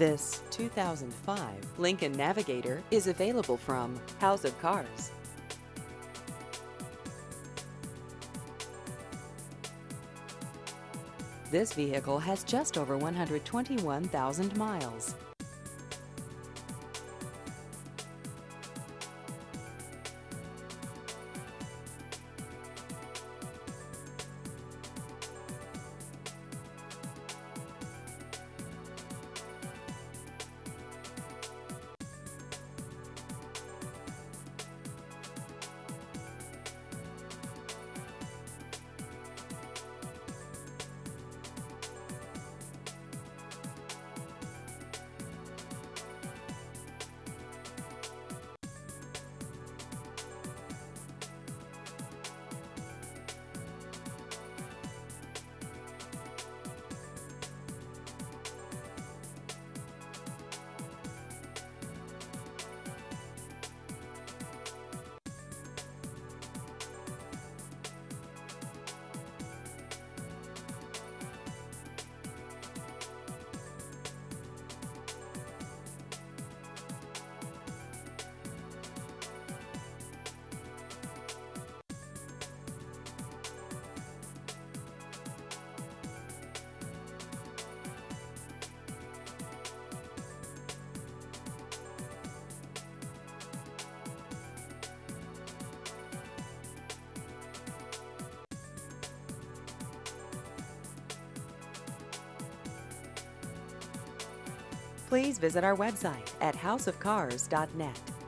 This 2005 Lincoln Navigator is available from House of Kars. This vehicle has just over 121,000 miles. Please visit our website at houseofkars.net.